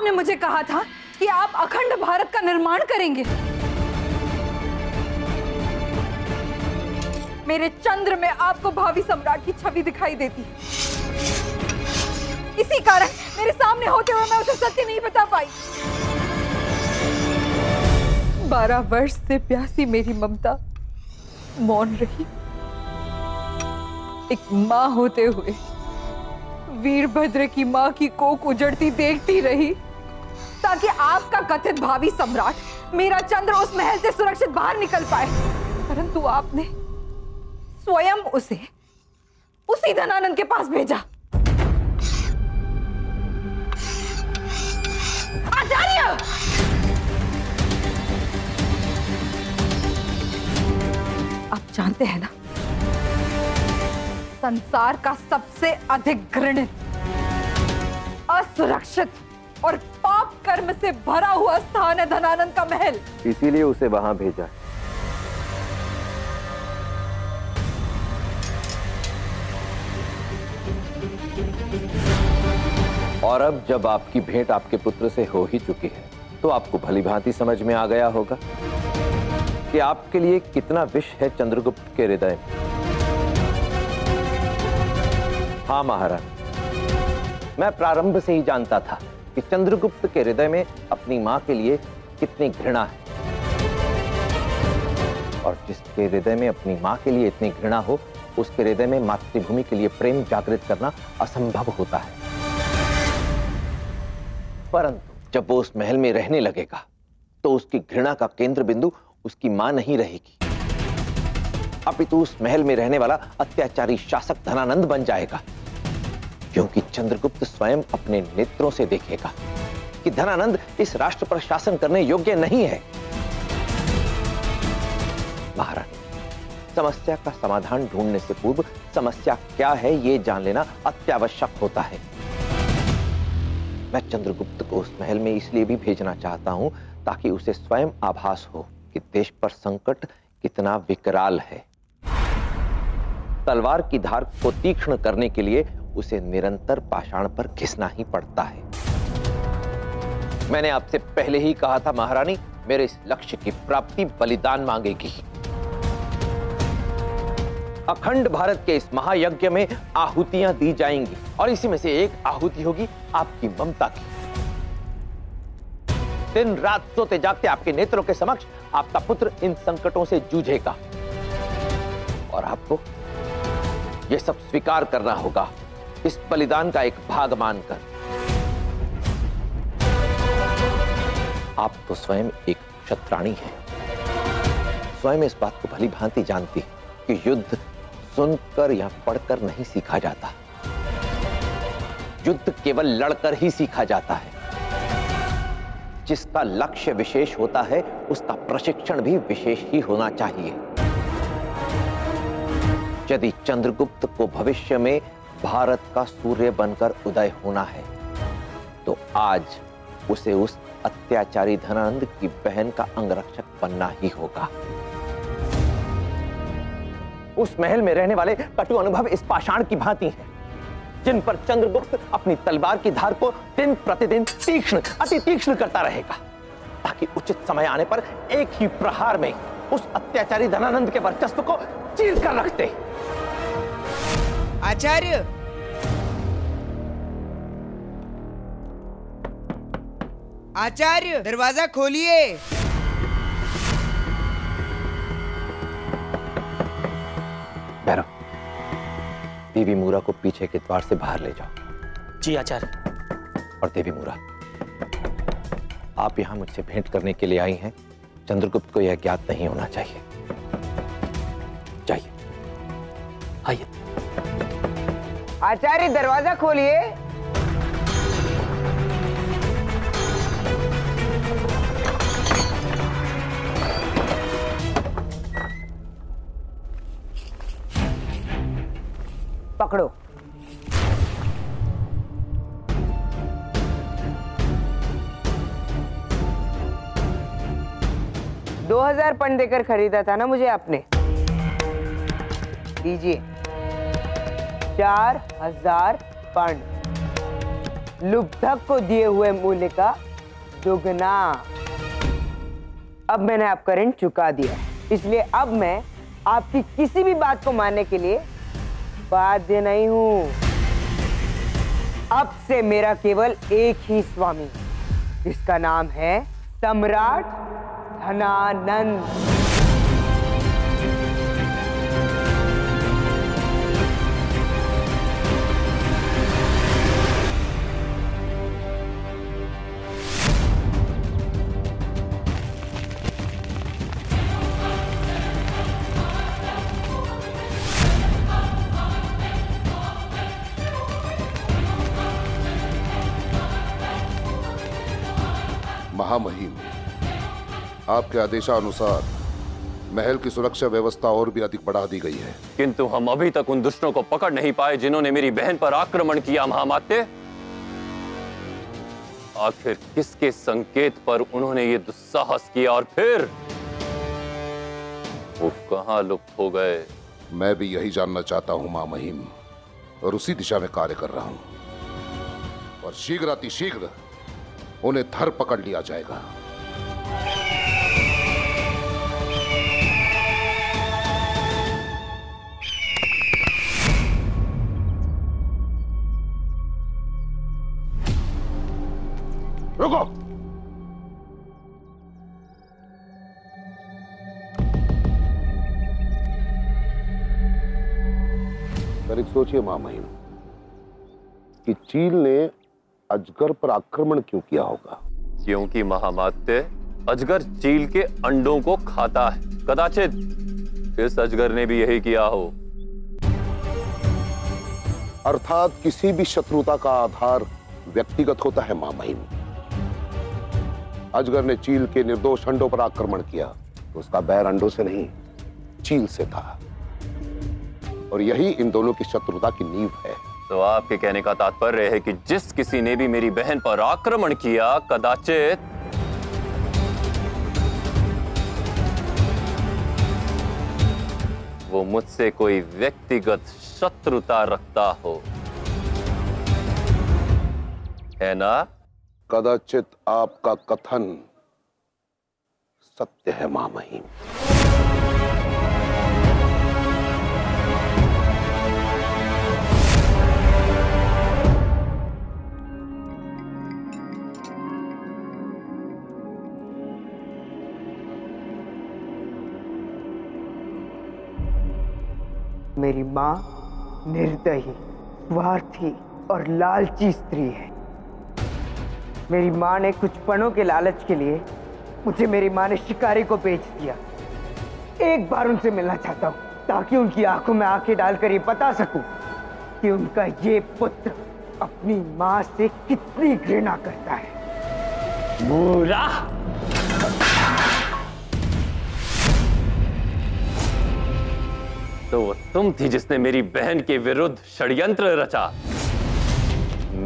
आपने मुझे कहा था कि आप अखंड भारत का निर्माण करेंगे। मेरे चंद्र में आपको भावी सम्राट की छवि दिखाई देती। इसी कारण मेरे सामने होते हुए मैं उसे सत्य नहीं बता पाई। बारह वर्ष से प्यासी मेरी ममता, मौन रही। एक माँ होते हुए वीरभद्र की माँ की कोक उजड़ती, देखती रही। ताकि आपका कथित भावी सम्राट मेरा चंद्र उस महल से सुरक्षित बाहर निकल पाए। परंतु आपने स्वयं उसे उसी धनानंद के पास भेजा। आचार्य! आप जानते हैं ना? संसार का सबसे अधिक घृणित, असुरक्षित और पाप कर्म से भरा हुआ स्थान है धनानंद का महल। इसीलिए उसे वहाँ भेजा। है और अब जब आपकी भेंट आपके पुत्र से हो ही चुकी है तो आपको भली भांति समझ में आ गया होगा कि आपके लिए कितना विष है चंद्रगुप्त के हृदय में। हाँ महाराज, मैं प्रारंभ से ही जानता था कि चंद्रगुप्त के हृदय में अपनी माँ के लिए कितनी घृणा है। और जिसके हृदय में अपनी माँ के लिए इतनी घृणा हो, उसके हृदय में मातृभूमि के लिए प्रेम जागृत करना असंभव होता है। परंतु जब वो उस महल में रहने लगेगा तो उसकी घृणा का केंद्र बिंदु उसकी माँ नहीं रहेगी। अपितु उस महल में रहने वाला अत्याचारी शासक धनानंद बन जाएगा। क्योंकि चंद्रगुप्त स्वयं अपने नेत्रों से देखेगा कि धनानंद इस राष्ट्र पर शासन करने योग्य नहीं है। महारानी समस्या का समाधान ढूँढने से पूर्व समस्या क्या है यह जान लेना अत्यावश्यक होता है। मैं चंद्रगुप्त को उस महल में इसलिए भी भेजना चाहता हूँ ताकि उसे स्वयं आभास हो कि देश पर संकट कितना विकराल है। तलवार की धार को तीक्ष्ण करने के लिए उसे निरंतर पाषाण पर घिसना ही पड़ता है। मैंने आपसे पहले ही कहा था, महारानी, मेरे इस लक्ष्य की प्राप्ति बलिदान मांगेगी। अखंड भारत के इस महायज्ञ में आहुतियाँ दी जाएँगी और इसी में से एक आहुति होगी आपकी ममता की। दिन रात सोते जागते आपके नेत्रों के समक्ष आपका पुत्र इन संकटों से जूझेगा। और आपको यह सब स्वीकार करना होगा। इस बलिदान का एक भाग मानकर। आप तो स्वयं एक क्षत्राणी हैं। स्वयं इस बात को भली भांति जानती कि युद्ध सुनकर या पढ़कर नहीं सीखा जाता। युद्ध केवल लड़कर ही सीखा जाता है। जिसका लक्ष्य विशेष होता है, उसका प्रशिक्षण भी विशेष ही होना चाहिए। यदि चंद्रगुप्त को भविष्य में भारत का सूर्य बनकर उदय होना है। तो आज उसे उस अत्याचारी धनानंद की बहन का अंगरक्षक बनना ही होगा। उस महल में रहने वाले कटु अनुभव इस पाषाण की भांति हैं, जिन पर चंद्रगुप्त अपनी तलवार की धार को दिन प्रतिदिन तीक्ष्ण अति तीक्ष्ण करता रहेगा ताकि उचित समय आने पर एक ही प्रहार में उस अत्याचारी धनानंद के वर्चस्व को चीर कर रख दे। आचार्य। आचार्य दरवाज़ा खोलिए। भैरव देवी मूरा को पीछे के द्वार से बाहर ले जाओ। जी आचार्य। और देवी मूरा आप यहाँ मुझसे भेंट करने के लिए आई हैं। चंद्रगुप्त को यह ज्ञात नहीं होना चाहिए। आचार्य दरवाज़ा खोलिए। पकड़ो। दो हज़ार पन देकर खरीदा था ना मुझे आपने? दीजिए। चार हज़ार पन लुब्धक को दिए हुए मूल्य का दुगना। अब मैंने आपका ऋण चुका दिया। इसलिए अब मैं आपकी किसी भी बात को मानने के लिए बाध्य नहीं हूँ। अब से मेरा केवल एक ही स्वामी, जिसका नाम है सम्राट धनानंद। आपके आदेशानुसार महल की सुरक्षा व्यवस्था और भी अधिक बढ़ा दी गई है। किंतु हम अभी तक उन दुष्टों को पकड़ नहीं पाए जिन्होंने मेरी बहन पर आक्रमण किया महामात्य। आखिर किसके संकेत पर उन्होंने ये दुस्साहस किया और फिर वो कहाँ लुप्त हो गए? मैं भी यही जानना चाहता हूँ माँ महिम और उसी दिशा में कार्य कर रहा हूँ। और शीघ्र अति शीघ्र उन्हें धर पकड़ लिया जाएगा। सोचिए माँ महिम कि चील ने अजगर पर आक्रमण क्यों किया होगा? क्योंकि महामात्य अजगर चील के अंडों को खाता है। कदाचित इस अजगर ने भी यही किया हो। अर्थात किसी भी शत्रुता का आधार व्यक्तिगत होता है माँ महिम अजगर ने चील के निर्दोष अंडों पर आक्रमण किया तो उसका बैर अंडों से नहीं चील से था। और यही इन दोनों की शत्रुता की नींव है। तो आपके कहने का तात्पर्य है कि जिस किसी ने भी मेरी बहन पर आक्रमण किया कदाचित वो मुझसे कोई व्यक्तिगत शत्रुता रखता हो। है ना? कदाचित आपका कथन सत्य है माँ महिम मेरी माँ निर्दयी स्वार्थी और लालची स्त्री है। मेरी माँ ने कुछ पनों के लालच के लिए मुझे मेरी माँ ने शिकारी को बेच दिया। एक बार उनसे मिलना चाहता हूँ, ताकि उनकी आँखों में आँखें डालकर ये बता सकूँ कि उनका ये पुत्र अपनी माँ से कितनी घृणा करता है। बुरा तो वो तुम थी जिसने मेरी बहन के विरुद्ध षड्यंत्र रचा।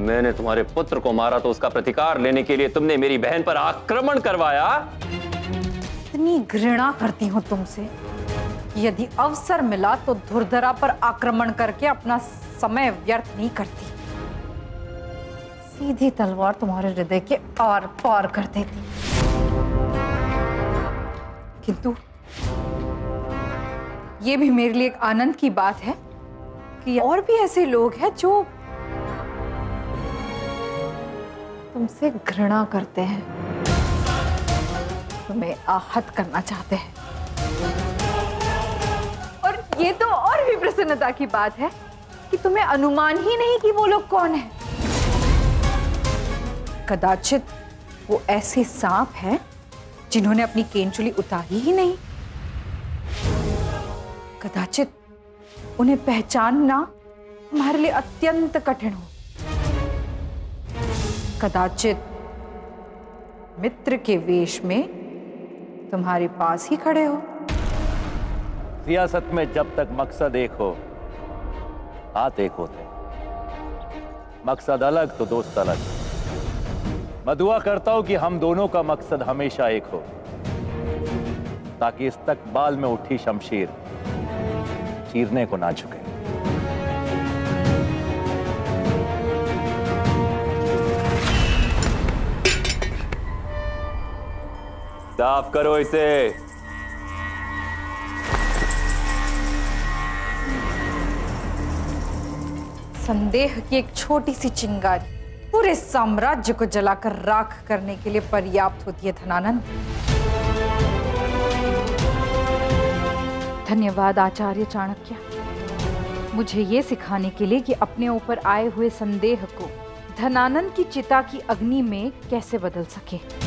मैंने तुम्हारे पुत्र को मारा तो उसका प्रतिकार लेने के लिए तुमने मेरी बहन पर आक्रमण करवाया। इतनी घृणा करती हूँ तुमसे। यदि अवसर मिला तो धुरधरा पर आक्रमण करके अपना समय व्यर्थ नहीं करती। सीधी तलवार तुम्हारे हृदय के आर पार कर देती। किंतु ये भी मेरे लिए एक आनंद की बात है कि और भी ऐसे लोग हैं जो तुमसे घृणा करते हैं। तुम्हें आहत करना चाहते हैं। और ये तो और भी प्रसन्नता की बात है कि तुम्हें अनुमान ही नहीं कि वो लोग कौन है। कदाचित वो ऐसे सांप हैं जिन्होंने अपनी केंचुली उतारी ही नहीं। कदाचित उन्हें पहचानना तुम्हारे लिए अत्यंत कठिन हो। कदाचित मित्र के वेश में तुम्हारे पास ही खड़े हो। सियासत में जब तक मकसद एक हो, हाथ एक होते मकसद अलग तो दोस्त अलग। मैं दुआ करता हूँ कि हम दोनों का मकसद हमेशा एक हो, ताकि इस्तकबाल में उठी शमशीर चीरने को ना झुके। साफ़ करो इसे। संदेह की एक छोटी सी चिंगारी पूरे साम्राज्य को जलाकर राख करने के लिए पर्याप्त होती है धनानंद। धन्यवाद, आचार्य चाणक्य। मुझे ये सिखाने के लिए कि अपने ऊपर आए हुए संदेह को धनानंद की चिता की अग्नि में कैसे बदल सके।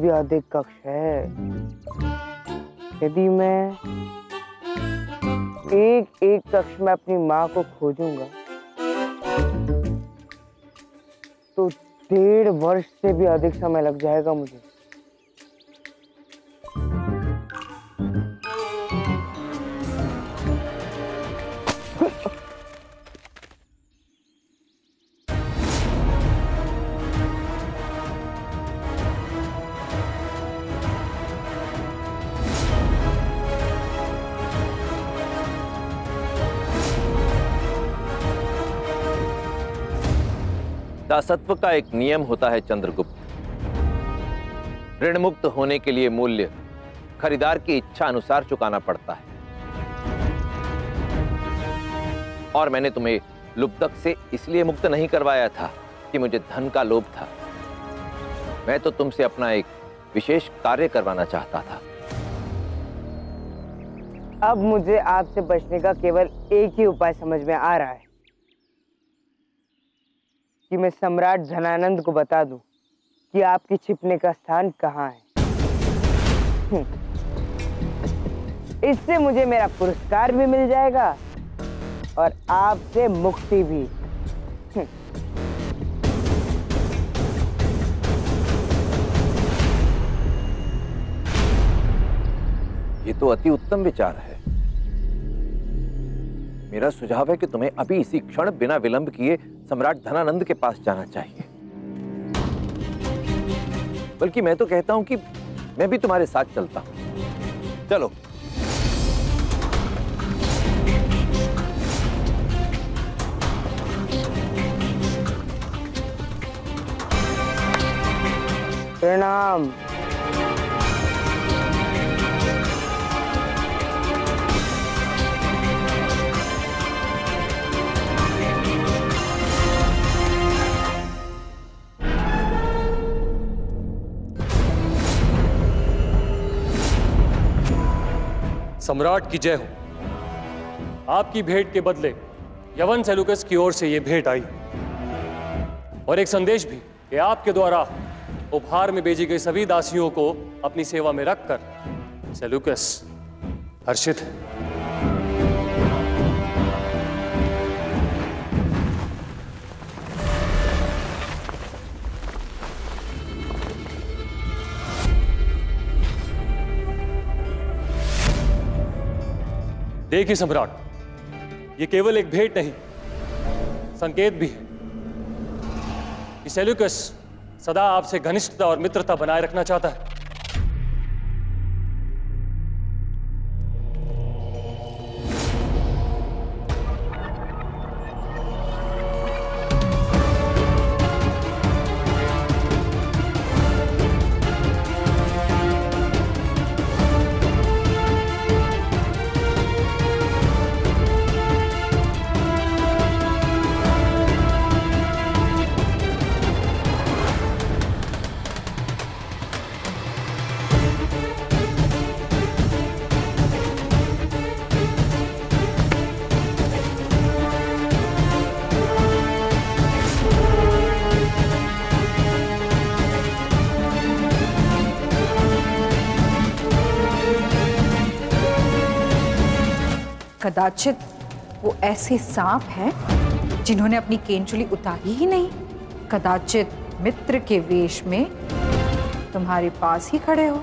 भी अधिक कक्ष है। यदि मैं एक एक कक्ष में अपनी माँ को खोजूँगा तो डेढ़ वर्ष से भी अधिक समय लग जाएगा मुझे। दासत्व का एक नियम होता है चंद्रगुप्त। ऋण मुक्त होने के लिए मूल्य खरीदार की इच्छा अनुसार चुकाना पड़ता है। और मैंने तुम्हें लुब्धक से इसलिए मुक्त नहीं करवाया था कि मुझे धन का लोभ था। मैं तो तुमसे अपना एक विशेष कार्य करवाना चाहता था। अब मुझे आपसे बचने का केवल एक ही उपाय समझ में आ रहा है। कि मैं सम्राट धनानंद को बता दूँ कि आपके छिपने का स्थान कहाँ है हम्म। इससे मुझे मेरा पुरस्कार भी मिल जाएगा और आपसे मुक्ति भी हम्म। ये तो अति उत्तम विचार है मेरा सुझाव है कि तुम्हें अभी इसी क्षण बिना विलंब किए सम्राट धनानंद के पास जाना चाहिए। बल्कि मैं तो कहता हूँ कि मैं भी तुम्हारे साथ चलता हूँ। चलो। प्रणाम। सम्राट की जय हो। आपकी भेंट के बदले यवन सेलुकस की ओर से यह भेंट आई। और एक संदेश भी कि आपके द्वारा उपहार में भेजी गई सभी दासियों को अपनी सेवा में रखकर सेलुकस हर्षित है। देखिए सम्राट, ये केवल एक भेंट नहीं, संकेत भी है कि सेल्यूकस सदा आपसे घनिष्ठता और मित्रता बनाए रखना चाहता है। कदाचित वो ऐसे सांप हैं जिन्होंने अपनी केंचुली उतारी ही नहीं। कदाचित मित्र के वेश में तुम्हारे पास ही खड़े हो।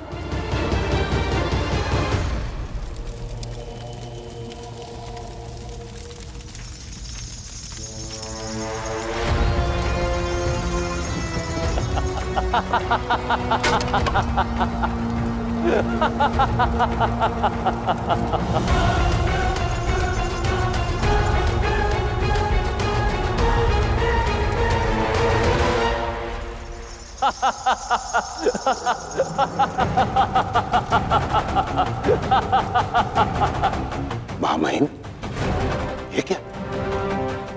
महामहिम ये क्या?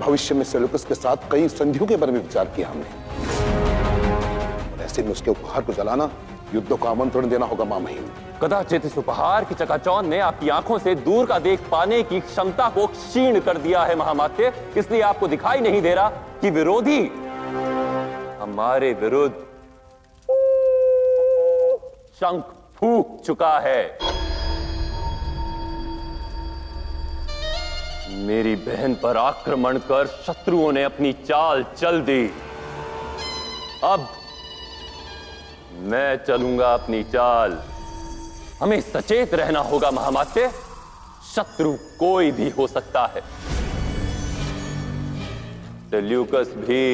भविष्य में सेलुकस के साथ कई संधियों के बारे में विचार किया हमने। और ऐसे में उसके उपहार को जलाना, युद्धों का आमंत्रण देना होगा महामहिम कदाचित इस उपहार की चकाचौन ने आपकी आँखों से दूर का देख पाने की क्षमता को क्षीण कर दिया है, महामात्य। इसलिए आपको दिखाई नहीं दे रहा कि विरोधी, हमारे विरुद्ध शंख फूक चुका है। मेरी बहन पर आक्रमण कर शत्रुओं ने अपनी चाल चल दी। अब मैं चलूँगा अपनी चाल। हमें सचेत रहना होगा, महामात्य। शत्रु कोई भी हो सकता है। सेल्यूकस भी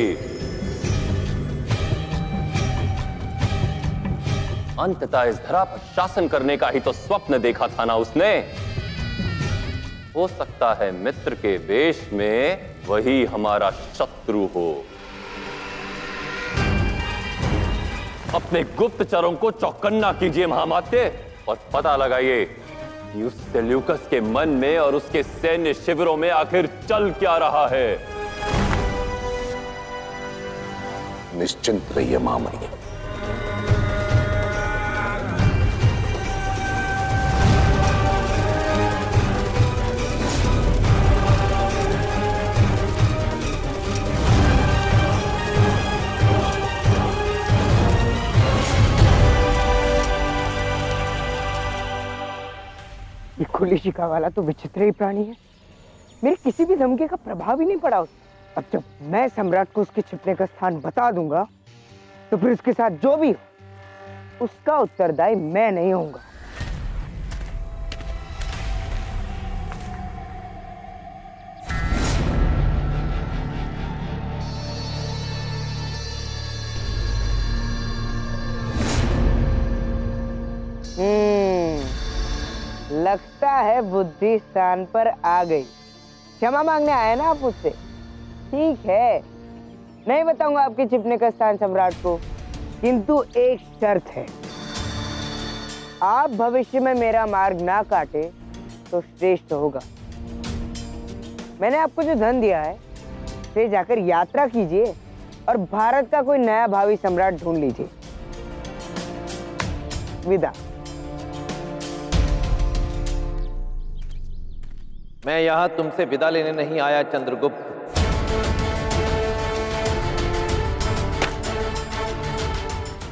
अंततः इस धरा पर शासन करने का ही तो स्वप्न देखा था ना उसने। हो सकता है मित्र के वेश में वही हमारा शत्रु हो। अपने गुप्तचरों को चौकन्ना कीजिए, महामात्य, और पता लगाइए कि उस सेल्यूकस के मन में और उसके सैन्य शिविरों में आखिर चल क्या रहा है। निश्चिंत रहिए महामहिम ये खुली शिका वाला तो विचित्र ही प्राणी है। मेरे किसी भी धमके का प्रभाव ही नहीं पड़ा उस अब जब मैं सम्राट को उसके छिपने का स्थान बता दूँगा तो फिर उसके साथ जो भी हो, उसका उत्तरदायी मैं नहीं होऊँगा। लगता है बुद्धि स्थान पर आ गई। क्षमा मांगने आए ना आप उससे ठीक है। नहीं बताऊँगा आपके छिपने का स्थान सम्राट को। किंतु एक शर्त है। आप भविष्य में मेरा मार्ग ना काटे तो श्रेष्ठ होगा। मैंने आपको जो धन दिया है से जाकर यात्रा कीजिए और भारत का कोई नया भावी सम्राट ढूंढ लीजिए। विदा। मैं यहाँ तुमसे विदा लेने नहीं आया, चंद्रगुप्त।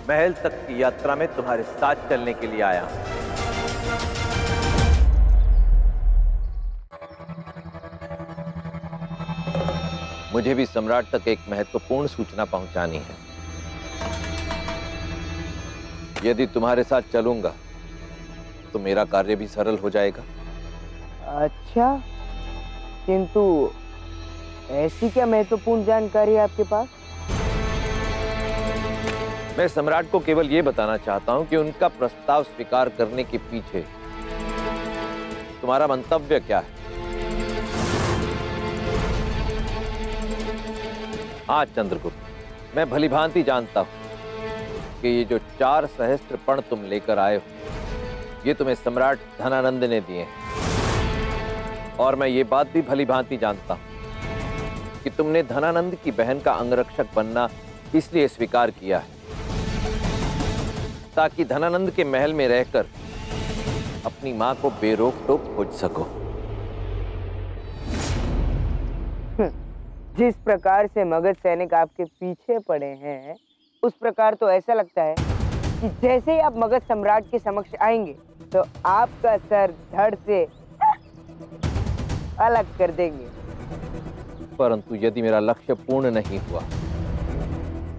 महल तक की यात्रा में तुम्हारे साथ चलने के लिए आया। मुझे भी सम्राट तक एक महत्वपूर्ण सूचना पहुंचानी है। यदि तुम्हारे साथ चलूँगा तो मेरा कार्य भी सरल हो जाएगा। अच्छा किंतु ऐसी क्या महत्वपूर्ण जानकारी है आपके पास? मैं सम्राट को केवल यह बताना चाहता हूँ कि उनका प्रस्ताव स्वीकार करने के पीछे तुम्हारा मंतव्य क्या है? हाँ चंद्रगुप्त, मैं भली भांति जानता हूँ कि ये जो चार सहस्त्र पण तुम लेकर आए हो, ये तुम्हें सम्राट धनानंद ने दिए हैं। और मैं ये बात भी भली भांति जानता हूँ कि तुमने धनानंद की बहन का अंगरक्षक बनना इसलिए स्वीकार किया है, ताकि धनानंद के महल में रहकर अपनी माँ को बेरोक टोक खोज सको। जिस प्रकार से मगध सैनिक आपके पीछे पड़े हैं, उस प्रकार तो ऐसा लगता है कि जैसे ही आप मगध सम्राट के समक्ष आएँगे तो आपका सर धड़ से अलग कर देंगे। परंतु यदि मेरा लक्ष्य पूर्ण नहीं हुआ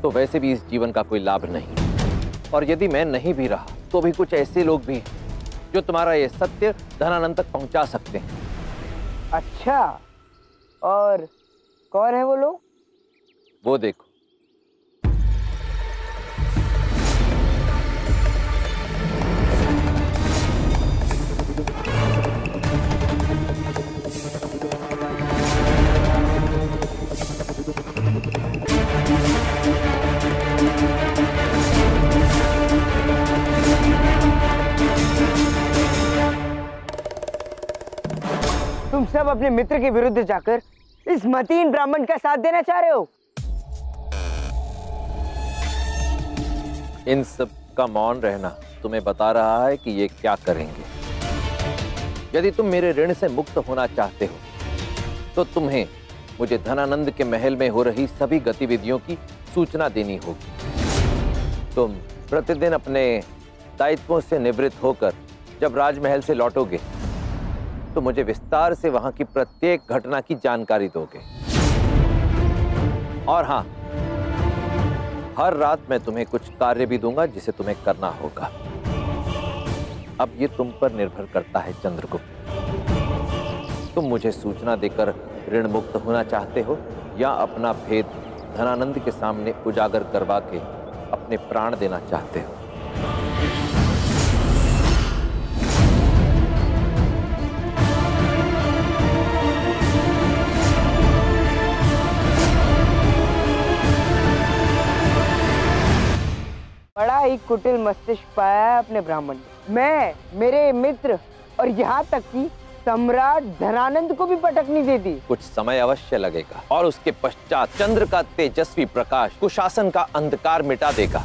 तो वैसे भी इस जीवन का कोई लाभ नहीं। और यदि मैं नहीं भी रहा तो भी कुछ ऐसे लोग भी हैं जो तुम्हारा ये सत्य धनानंद तक पहुँचा सकते हैं। अच्छा और कौन है वो लोग? वो देखो सब अपने मित्र के विरुद्ध जाकर इस मतीन ब्राह्मण का साथ देना चाह रहे हो? इन सब का मौन रहना तुम्हें बता रहा है कि ये क्या करेंगे। यदि तुम मेरे ऋण से मुक्त होना चाहते हो तो तुम्हें मुझे धनानंद के महल में हो रही सभी गतिविधियों की सूचना देनी होगी। तुम प्रतिदिन अपने दायित्वों से निवृत्त होकर जब राजमहल से लौटोगे तो मुझे विस्तार से वहाँ की प्रत्येक घटना की जानकारी दोगे। और हाँ, हर रात मैं तुम्हें कुछ कार्य भी दूँगा जिसे तुम्हें करना होगा। अब ये तुम पर निर्भर करता है चंद्रगुप्त। तुम मुझे सूचना देकर ऋण मुक्त होना चाहते हो या अपना भेद धनानंद के सामने उजागर करवा के अपने प्राण देना चाहते हो? ही कुटिल मस्तिष्क पाया है अपने ब्राह्मण। मैं, मेरे मित्र और यहाँ तक कि सम्राट धनानंद को भी पटक नहीं देती कुछ समय अवश्य लगेगा और उसके पश्चात चंद्र का तेजस्वी प्रकाश कुशासन का अंधकार मिटा देगा